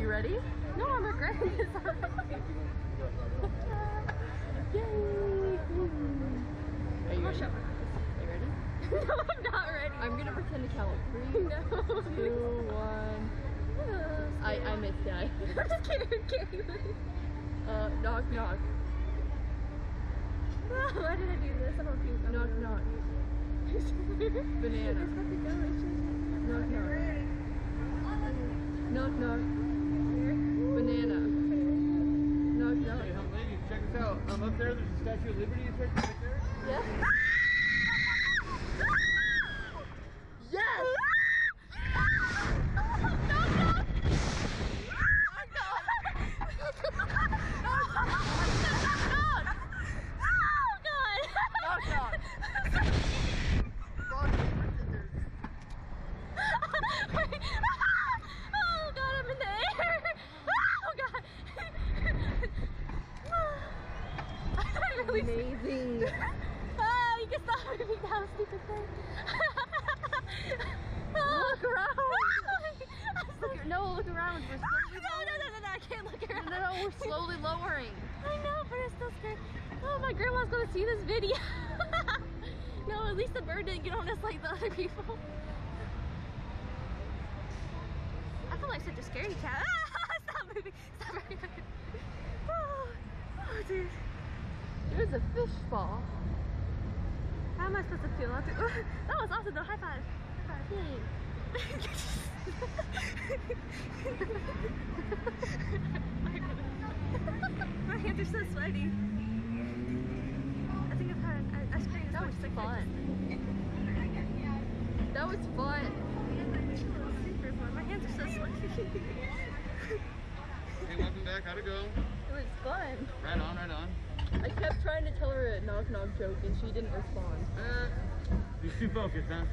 ready? No, I'm regretting this already. Yay! Are you ready? Are you ready? No, I'm not ready. I'm gonna pretend to count three, No. two, one. I I missed it. I'm just kidding, kidding. Uh, knock knock. Why did I do this? I don't think I'm Knock knock. Banana. Banana. It's got the delicious. Knock knock. Knock knock. Banana. Knock Hey, knock. young lady, check this out. Um, up there, there's a Statue of Liberty. It's right, right there. Yeah. Yes. Knock oh, knock. Oh god, I'm in the air! Oh god! I really Amazing. Ah, you can stop moving down, stupid thing. Look around. Look, no, look around. We're slowly no, no, no, no, no, I can't look around. No, no, we're slowly lowering. I know, but it's still scary. Oh, my grandma's gonna see this video. no, at least the bird didn't get on us like the other people. I feel like such a scaredy cat. Ah, stop moving. Stop moving. Oh, oh, dude. There's a fish ball. How am I supposed to feel after? that was awesome though. High five. High five. My hands are so sweaty. I think I've had an ice cream That was fun. That was fun. Super fun. My hands are so sweaty. Hey, welcome back. How'd it go? It was fun. Right on, right on. I kept trying to tell her a knock knock joke and she didn't respond. Uh, you're too focused, huh?